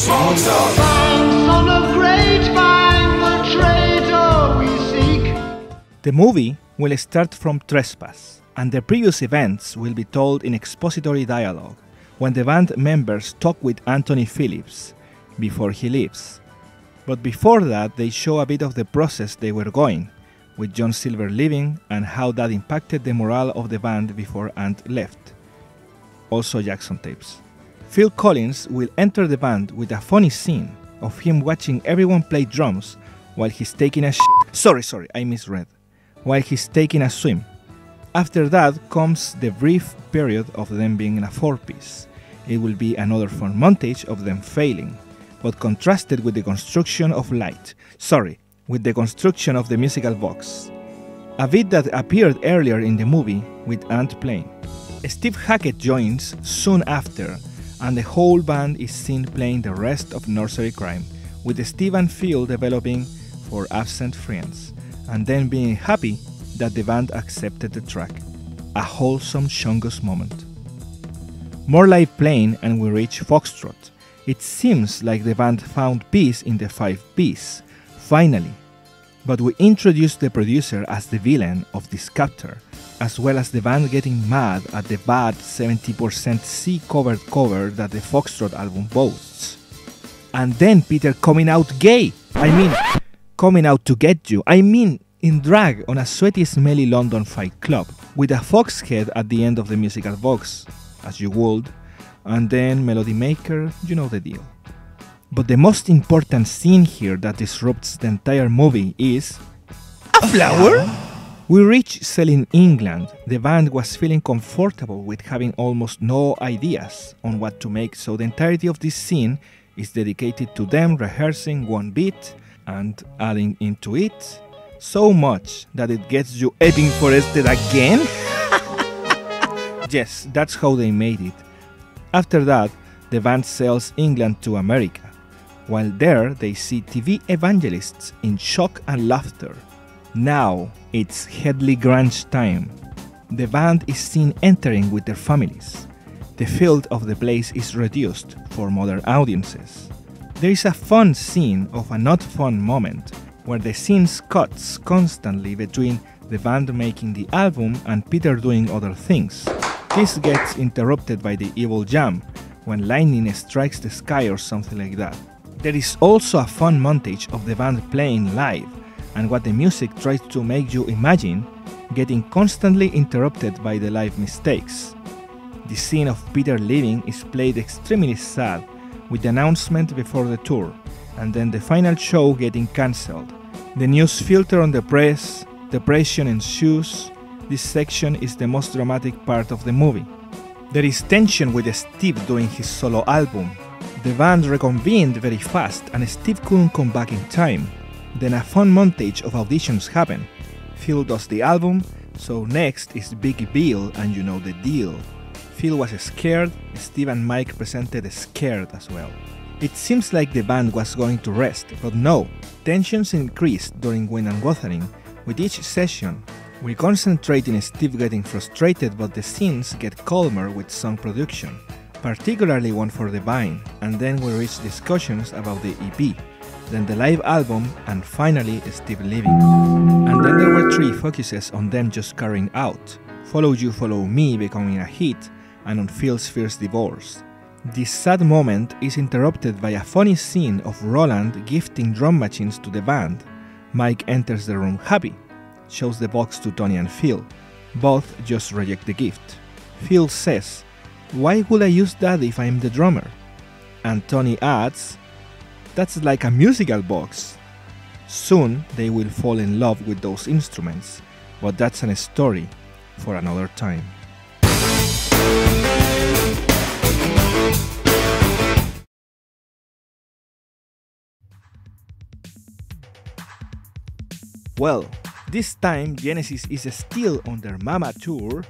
smokes up. Son of great bang, the traitor we seek. The movie will start from Trespass, and the previous events will be told in expository dialogue when the band members talk with Anthony Phillips before he leaves. But before that, they show a bit of the process they were going, with John Silver leaving and how that impacted the morale of the band before Ant left. Also, Jackson tapes. Phil Collins will enter the band with a funny scene of him watching everyone play drums while he's taking a shit. Sorry, sorry, I misread. While he's taking a swim. After that comes the brief period of them being in a four piece. It will be another fun montage of them failing, but contrasted with the construction of light. Sorry, with the construction of the musical box. A bit that appeared earlier in the movie with Ant playing. Steve Hackett joins soon after, and the whole band is seen playing the rest of Nursery Cryme, with and Phil developing for Absent Friends, and then being happy that the band accepted the track. A wholesome Shongus moment. More live playing, and we reach Foxtrot. It seems like the band found peace in the five Ps, finally. But we introduce the producer as the villain of this chapter, as well as the band getting mad at the bad 70% C covered cover that the Foxtrot album boasts. And then Peter coming out gay! I mean, coming out to get you. I mean, in drag on a sweaty, smelly London fight club, with a fox head at the end of the musical box, as you would, and then Melody Maker, you know the deal. But the most important scene here that disrupts the entire movie is a flower? We reach Selling England. The band was feeling comfortable with having almost no ideas on what to make, so the entirety of this scene is dedicated to them rehearsing one beat and adding into it so much that it gets you epping forested again? yes, that's how they made it. After that, the band sails England to America. While there, they see TV evangelists in shock and laughter. Now it's Headley Grange time. The band is seen entering with their families. The field of the place is reduced for modern audiences. There is a fun scene of a not fun moment where the scene cuts constantly between the band making the album and Peter doing other things. This gets interrupted by the evil jam when lightning strikes the sky or something like that. There is also a fun montage of the band playing live and what the music tries to make you imagine, getting constantly interrupted by the live mistakes. The scene of Peter leaving is played extremely sad, with the announcement before the tour, and then the final show getting cancelled. The news filter on the press, depression ensues. This section is the most dramatic part of the movie. There is tension with Steve doing his solo album. The band reconvened very fast, and Steve couldn't come back in time. Then a fun montage of auditions happen. Phil does the album, so next is Big Bill, and you know the deal. Phil was scared, Steve and Mike presented scared as well. It seems like the band was going to rest, but no, tensions increased during Wind and Wuthering. With each session, we concentrate in Steve getting frustrated, but the scenes get calmer with song production, particularly one for The Vine, and then we reach discussions about the EP, then the live album, and finally Steve Living. And then there were three focuses on them just carrying out Follow You, Follow Me becoming a hit, and on Phil's first divorce. This sad moment is interrupted by a funny scene of Roland gifting drum machines to the band. Mike enters the room happy, shows the box to Tony and Phil. Both just reject the gift. Phil says, Why would I use that if I'm the drummer? And Tony adds, That's like a musical box. Soon they will fall in love with those instruments, but that's a story for another time. Well, this time Genesis is still on their Mama tour